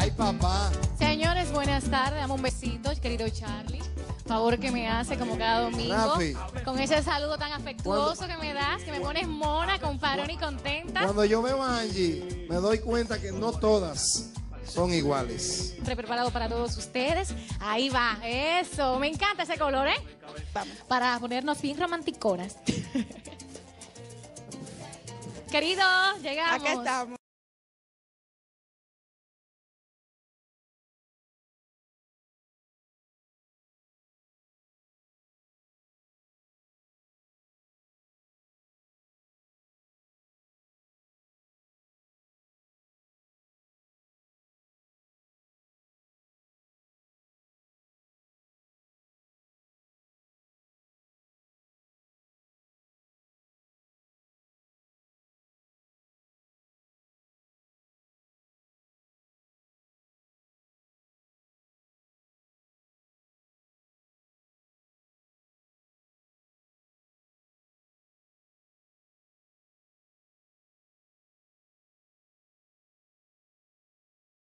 Ay, papá. Señores, buenas tardes. Dame un besito, querido Charlie. Favor que me hace como cada domingo. Rafi. Con ese saludo tan afectuoso que me das, que me pones mona, con parón y contenta. Cuando yo veo a Angie, me doy cuenta que no todas son iguales. Preparado para todos ustedes. Ahí va, eso. Me encanta ese color, ¿eh? Para ponernos bien romanticonas. Queridos, llegamos. Acá estamos.